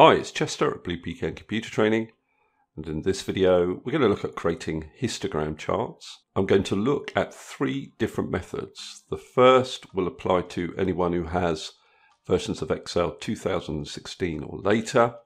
Hi, it's Chester at Blue Pecan Computer Training and in this video we're going to look at creating histogram charts. I'm going to look at three different methods. The first will apply to anyone who has versions of Excel 2016 or later.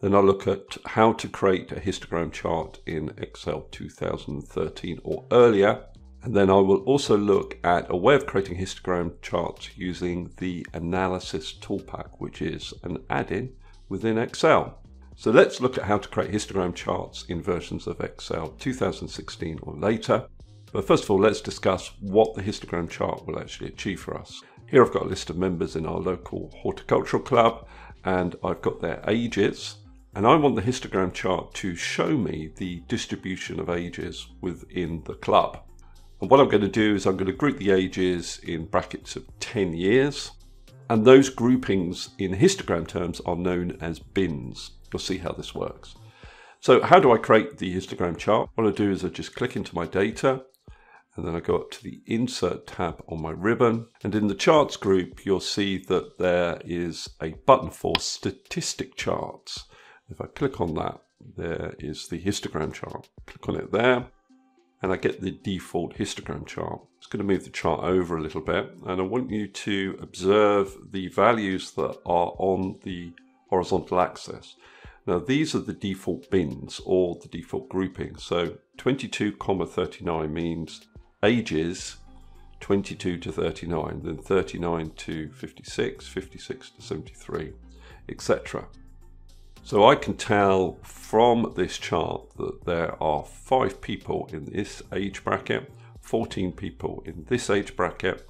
Then I'll look at how to create a histogram chart in Excel 2013 or earlier. And then I will also look at a way of creating histogram charts using the Analysis ToolPak, which is an add-in within Excel. So let's look at how to create histogram charts in versions of Excel 2016 or later. But first of all, let's discuss what the histogram chart will actually achieve for us. Here I've got a list of members in our local horticultural club and I've got their ages. And I want the histogram chart to show me the distribution of ages within the club. And what I'm going to do is I'm going to group the ages in brackets of 10 years. And those groupings in histogram terms are known as bins. You'll see how this works. So how do I create the histogram chart? What I do is I just click into my data and then I go up to the insert tab on my ribbon and in the charts group you'll see that there is a button for statistic charts. If I click on that there is the histogram chart. Click on it there and I get the default histogram chart. It's going to move the chart over a little bit and I want you to observe the values that are on the horizontal axis. Now these are the default bins or the default grouping. So 22 comma 39 means ages 22 to 39, then 39 to 56, 56 to 73, etc. So I can tell from this chart that there are five people in this age bracket, 14 people in this age bracket,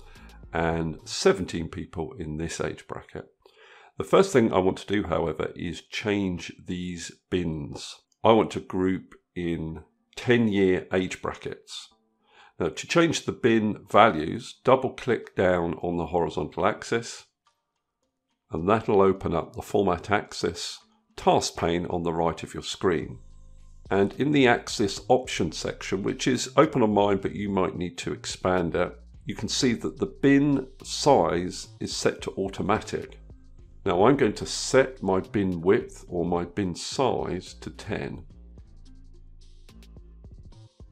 and 17 people in this age bracket. The first thing I want to do, however, is change these bins. I want to group in 10 year age brackets. Now to change the bin values, double click down on the horizontal axis and that'll open up the format axis task pane on the right of your screen. And in the axis option section, which is open on mine, but you might need to expand it, you can see that the bin size is set to automatic. Now I'm going to set my bin width or my bin size to 10.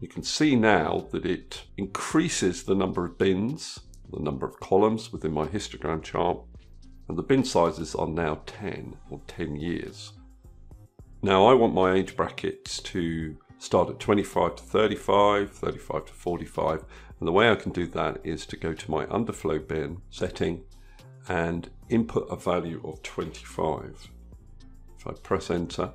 You can see now that it increases the number of bins, the number of columns within my histogram chart, and the bin sizes are now 10 or 10 years. Now I want my age brackets to start at 25 to 35, 35 to 45, and the way I can do that is to go to my underflow bin setting and input a value of 25. If I press enter,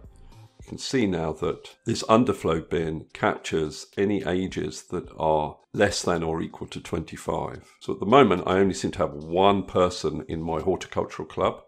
you can see now that this underflow bin captures any ages that are less than or equal to 25. So at the moment, I only seem to have one person in my horticultural club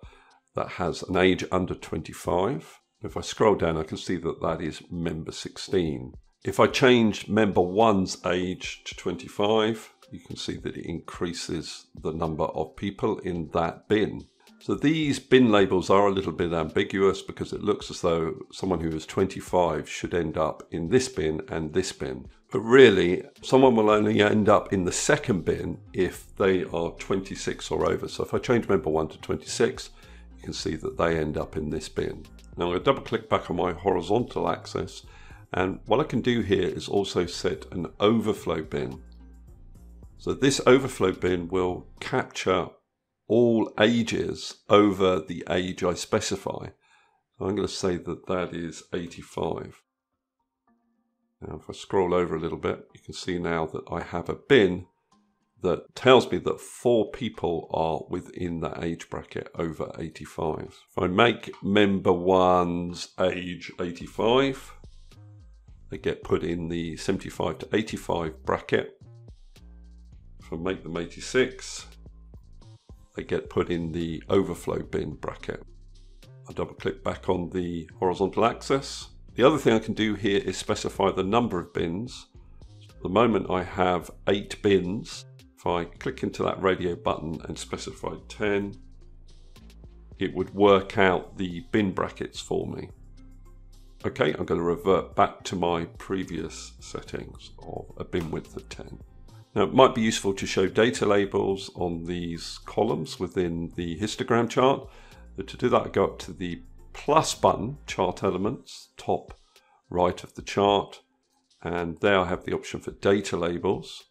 that has an age under 25. If I scroll down, I can see that that is member 16. If I change member 1's age to 25, you can see that it increases the number of people in that bin. So these bin labels are a little bit ambiguous because it looks as though someone who is 25 should end up in this bin and this bin. But really, someone will only end up in the second bin if they are 26 or over. So if I change member 1 to 26, you can see that they end up in this bin. Now I'm going to double click back on my horizontal axis and what I can do here is also set an overflow bin. So this overflow bin will capture all ages over the age I specify. I'm going to say that that is 85. Now if I scroll over a little bit, you can see now that I have a bin that tells me that four people are within that age bracket over 85. If I make member one's age 85, they get put in the 75 to 85 bracket. If I make them 86, they get put in the overflow bin bracket. I double click back on the horizontal axis. The other thing I can do here is specify the number of bins. At the moment I have eight bins. If I click into that radio button and specify 10, it would work out the bin brackets for me. Okay, I'm going to revert back to my previous settings of a bin width of 10. Now it might be useful to show data labels on these columns within the histogram chart. But to do that, I go up to the plus button, chart elements, top right of the chart. And there I have the option for data labels.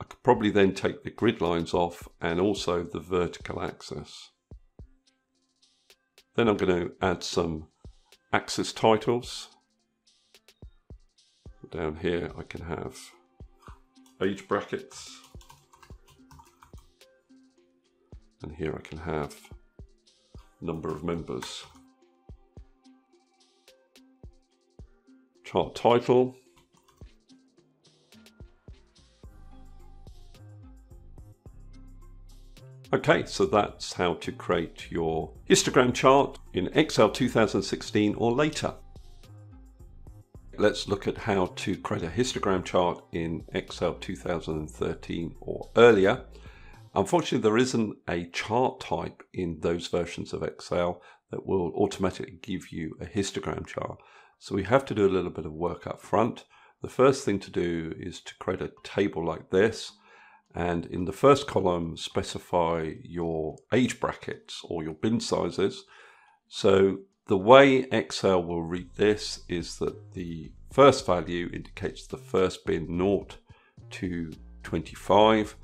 I could probably then take the grid lines off and also the vertical axis. Then I'm going to add some axis titles. Down here I can have age brackets. And here I can have number of members. Chart title. Okay, so that's how to create your histogram chart in Excel 2016 or later. Let's look at how to create a histogram chart in Excel 2013 or earlier. Unfortunately, there isn't a chart type in those versions of Excel that will automatically give you a histogram chart. So we have to do a little bit of work up front. The first thing to do is to create a table like this and in the first column specify your age brackets or your bin sizes. So the way Excel will read this is that the first value indicates the first bin 0 to 25.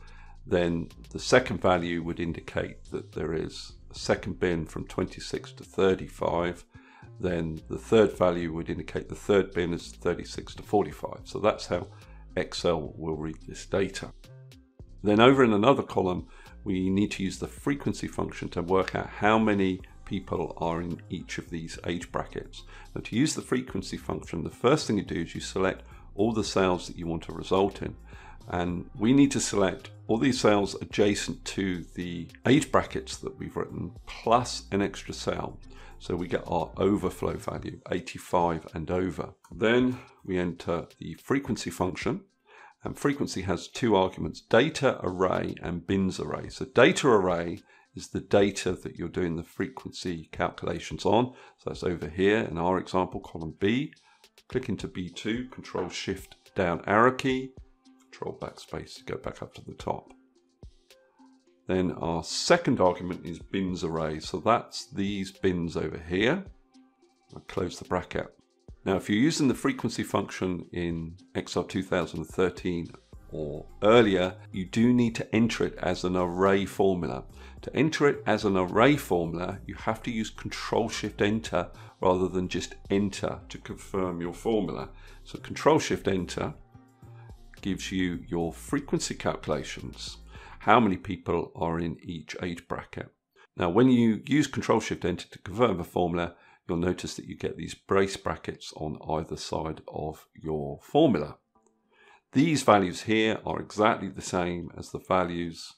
Then the second value would indicate that there is a second bin from 26 to 35. Then the third value would indicate the third bin is 36 to 45. So that's how Excel will read this data. Then over in another column, we need to use the frequency function to work out how many people are in each of these age brackets. Now to use the frequency function, the first thing you do is you select all the cells that you want to result in. And we need to select all these cells adjacent to the age brackets that we've written, plus an extra cell. So we get our overflow value, 85 and over. Then we enter the frequency function and frequency has two arguments, data array and bins array. So data array is the data that you're doing the frequency calculations on. So that's over here in our example, column B. Click into B2, control shift down arrow key, control backspace to go back up to the top. Then our second argument is bins array. So that's these bins over here. I'll close the bracket. Now, if you're using the frequency function in Excel 2013 or earlier, you do need to enter it as an array formula. To enter it as an array formula, you have to use Control Shift Enter rather than just Enter to confirm your formula. So Control Shift Enter gives you your frequency calculations, how many people are in each age bracket. Now, when you use Control Shift Enter to confirm a formula, you'll notice that you get these brace brackets on either side of your formula. These values here are exactly the same as the values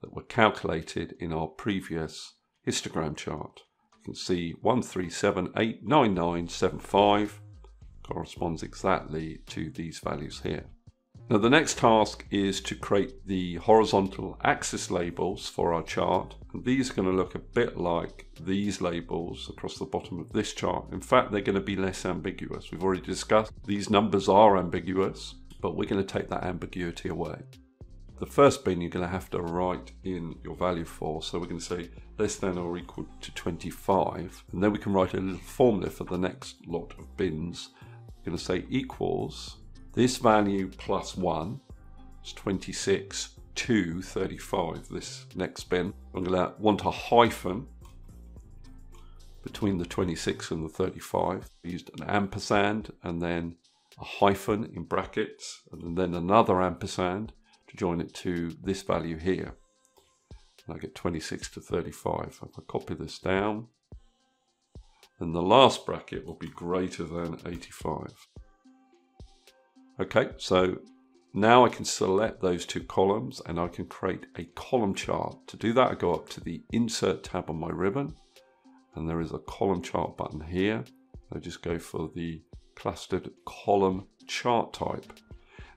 that were calculated in our previous histogram chart. You can see 137899975 corresponds exactly to these values here. Now the next task is to create the horizontal axis labels for our chart. These are going to look a bit like these labels across the bottom of this chart. In fact, they're going to be less ambiguous. We've already discussed these numbers are ambiguous, but we're going to take that ambiguity away. The first bin you're going to have to write in your value for. So we're going to say less than or equal to 25. And then we can write a little formula for the next lot of bins. We're going to say equals this value plus 1 is 26 to 35, this next bin. I'm going to want a hyphen between the 26 and the 35. I used an ampersand and then a hyphen in brackets and then another ampersand to join it to this value here. And I get 26 to 35. If I copy this down, then the last bracket will be greater than 85. Okay, so now I can select those two columns and I can create a column chart. To do that, I go up to the Insert tab on my ribbon and there is a column chart button here. I just go for the clustered column chart type.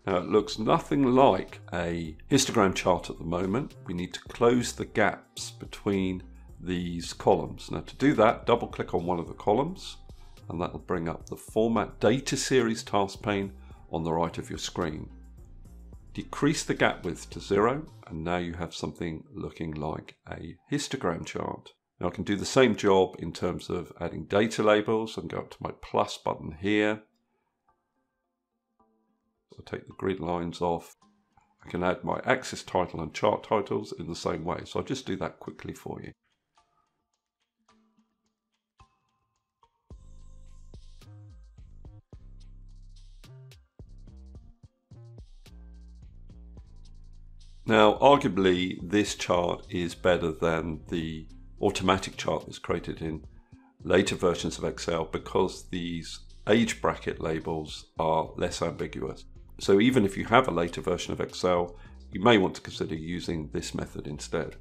Now it looks nothing like a histogram chart at the moment. We need to close the gaps between these columns. Now to do that, double click on one of the columns and that will bring up the Format Data Series task pane on the right of your screen. Decrease the gap width to zero and now you have something looking like a histogram chart. Now I can do the same job in terms of adding data labels and go up to my plus button here. I'll take the grid lines off. I can add my axis title and chart titles in the same way. So I'll just do that quickly for you. Now, arguably, this chart is better than the automatic chart that's created in later versions of Excel because these age bracket labels are less ambiguous. So even if you have a later version of Excel, you may want to consider using this method instead.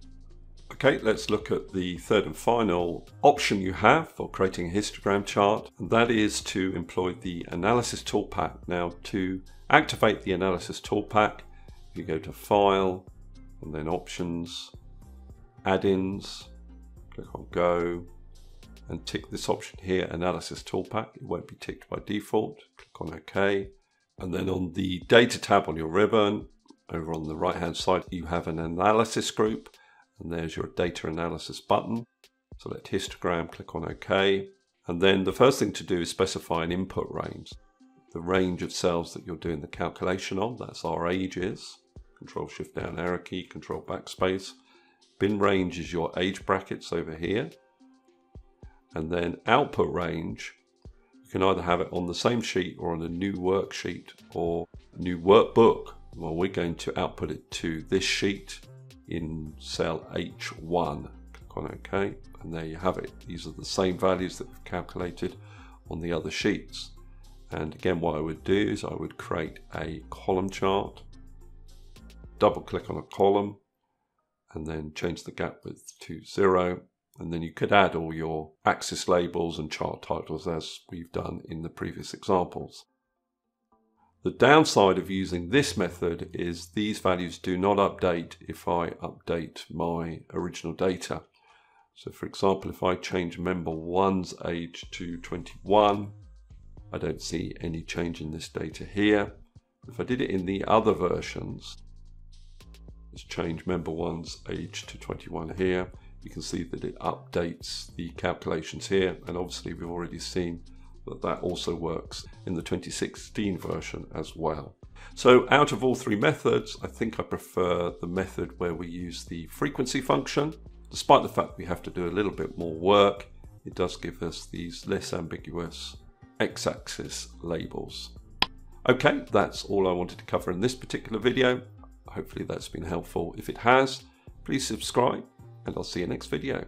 Okay, let's look at the third and final option you have for creating a histogram chart, and that is to employ the Analysis ToolPak. Now, to activate the Analysis ToolPak, you go to File, and then Options, Add-ins, click on Go, and tick this option here, Analysis ToolPak. It won't be ticked by default. Click on OK. And then on the Data tab on your ribbon, over on the right hand side, you have an Analysis group, and there's your Data Analysis button. Select Histogram, click on OK. And then the first thing to do is specify an input range. The range of cells that you're doing the calculation on, that's our ages. Control Shift down arrow key, Control backspace. Bin range is your age brackets over here. And then output range, you can either have it on the same sheet or on a new worksheet or a new workbook. Well, we're going to output it to this sheet in cell H1. Click on OK, and there you have it. These are the same values that we've calculated on the other sheets. And again, what I would do is I would create a column chart double click on a column and then change the gap width to zero. And then you could add all your axis labels and chart titles as we've done in the previous examples. The downside of using this method is these values do not update if I update my original data. So for example, if I change member 1's age to 21, I don't see any change in this data here. If I did it in the other versions, Change member one's age to 21 here. You can see that it updates the calculations here. And obviously we've already seen that that also works in the 2016 version as well. So out of all three methods, I think I prefer the method where we use the frequency function. Despite the fact we have to do a little bit more work, it does give us these less ambiguous x-axis labels. Okay, that's all I wanted to cover in this particular video. Hopefully that's been helpful. If it has, please subscribe and I'll see you next video.